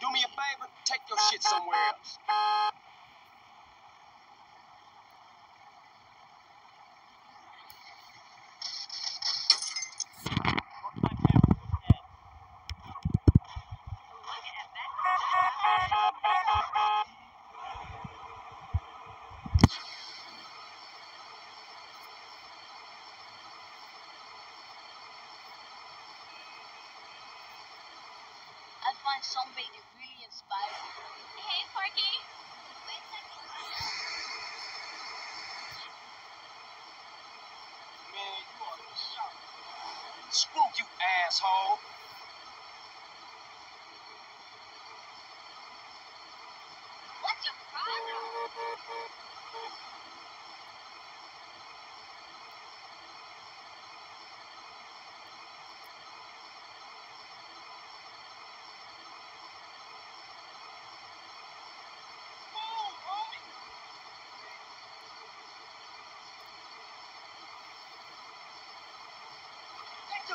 Do me a favor, take your shit somewhere else. Find somebody that really inspires me. Hey, Porky. Wait a second. Man, you ought to be shocked. Screw you, asshole. What's your problem? Ah,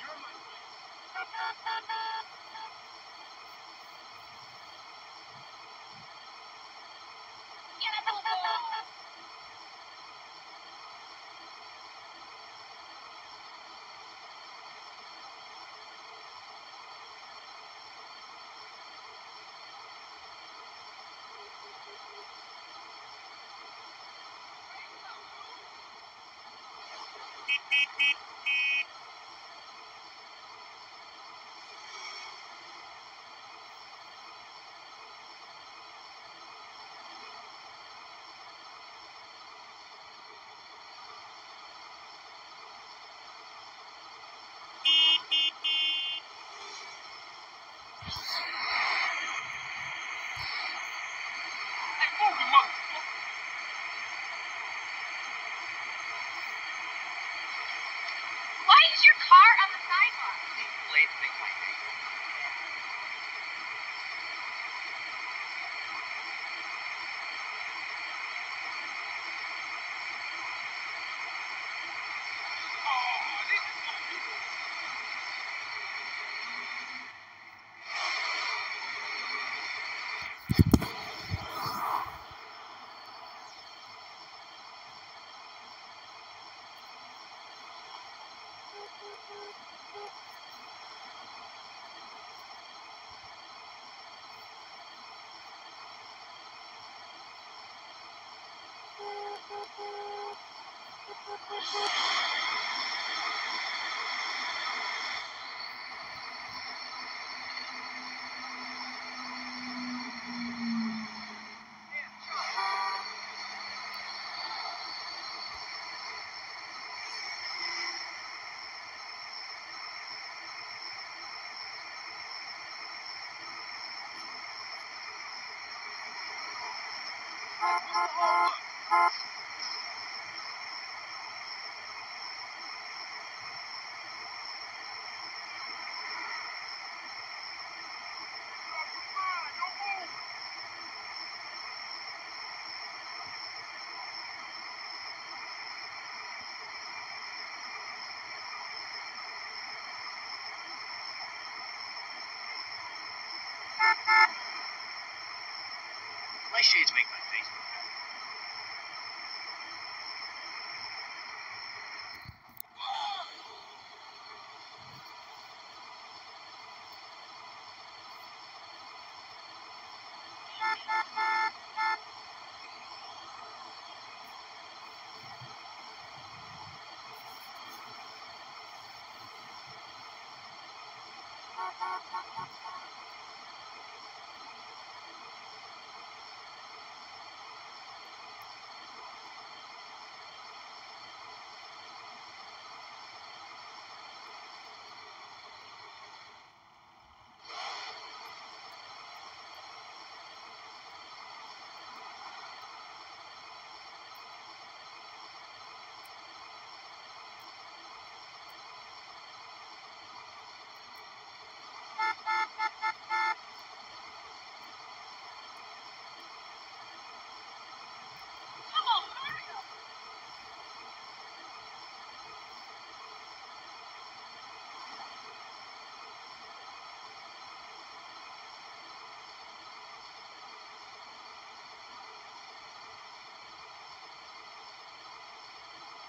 you're my friend. ハハハハ! take my Facebook down.